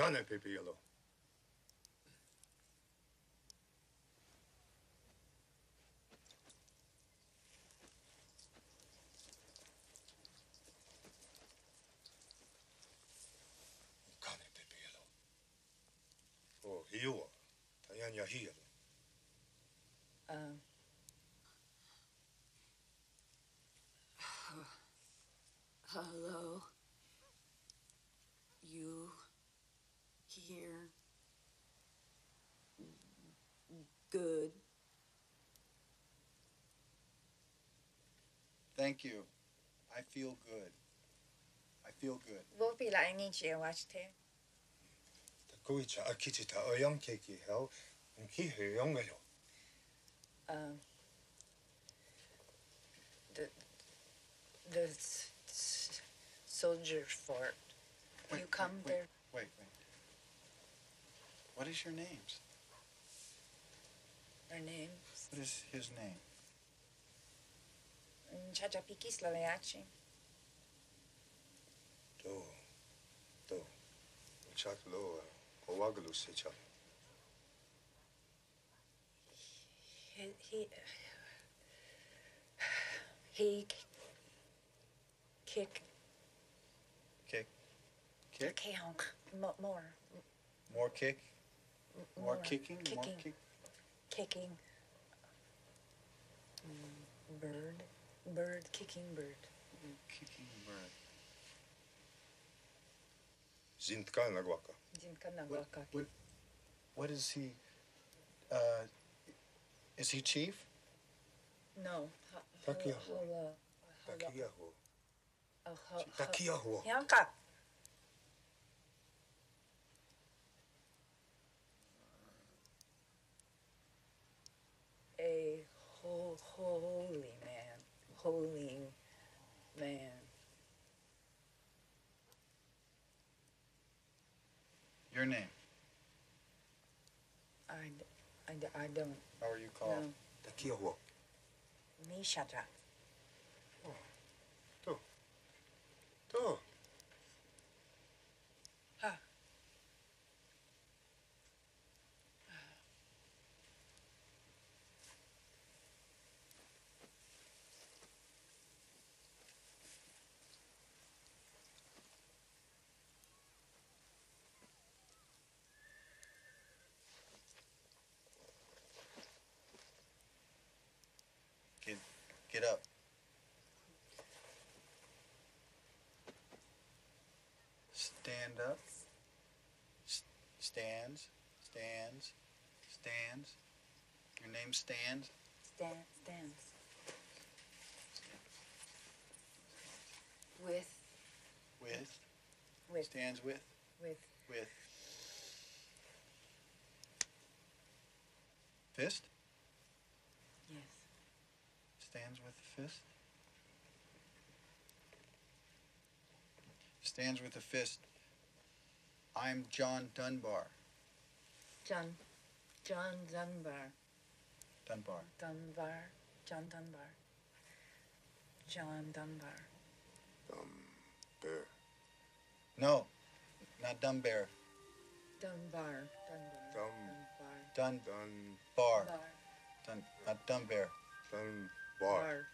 Gane, Pepe Yellow. Gane, Pepe Yellow. Oh, hiyo. Tayanya hiyo. Um, hello. You here? Good. Thank you. I feel good. I feel good. Vou pila ini je watch te. Kuicha akichita oyang keki hell. Ki he yongayo. Um, the the s- s- soldier fort. Wait, you come wait, there. Wait, wait. What is your names? Their names. What is his name? Chacha pikis laleachi. Do. Do. Chak lo. Owagalu se chak. He he he kick Kick. Kick? Keonk. Mo- More. More kick? M- More kicking? More Kicking. kick? kicking mm, bird bird kicking bird Kicking bird. Zintka nagwaka. Zinka na What, what, what is he? Uh, is he chief? no ha- Takiyaho. hala- hala- Takiyaho. uh, ha- ha- Takiyaho. Yanka. A holy man holy man Your name? I, I, I don't How are you called? know Takiyaho. Mi chacha. Do. Get, get up. Stand up. S- stands. Stands. Stands. Your name stands. stand stands with With. with Stands with. with With. Fist. Yes Stands with the fist. Stands with the fist. I'm John Dunbar. John John Dunbar Dunbar. Dunbar John Dunbar John Dunbar Dunbar. No, not Dunbar. Dunbar Dunbar Dum. Dun Dun. bar. Dunbar Dun not Dunbar. Dun. Bar. Bar.